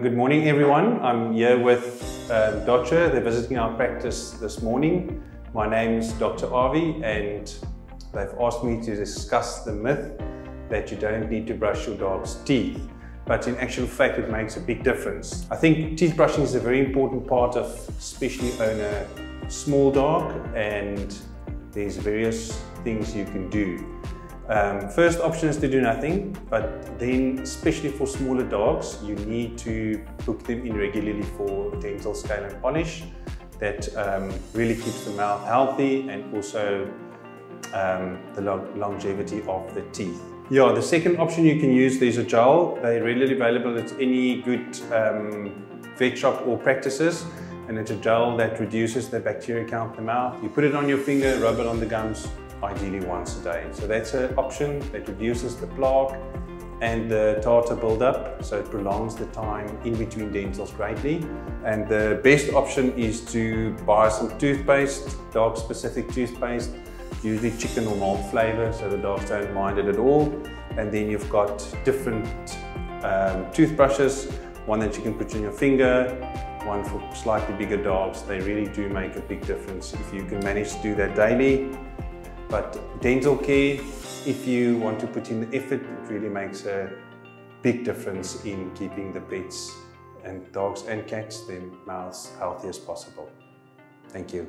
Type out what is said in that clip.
Good morning everyone. I'm here with um, Dr. They're visiting our practice this morning. My name's Dr. Avi and they've asked me to discuss the myth that you don't need to brush your dog's teeth. But in actual fact, it makes a big difference. I think teeth brushing is a very important part of especially own a small dog and there's various things you can do. Um, first option is to do nothing, but then especially for smaller dogs, you need to book them in regularly for dental scale and polish. That um, really keeps the mouth healthy and also um, the lo longevity of the teeth. Yeah, the second option you can use, there's a gel. They're readily available at any good um, vet shop or practices. And it's a gel that reduces the bacteria count in the mouth. You put it on your finger, rub it on the gums, ideally once a day. So that's an option that reduces the plaque and the tartar buildup, so it prolongs the time in between dentals greatly. And the best option is to buy some toothpaste, dog-specific toothpaste, usually chicken or malt flavor, so the dogs don't mind it at all. And then you've got different um, toothbrushes, one that you can put in your finger, one for slightly bigger dogs. They really do make a big difference if you can manage to do that daily. But dental care, if you want to put in the effort, it really makes a big difference in keeping the pets and dogs and cats, their mouths healthy as possible. Thank you.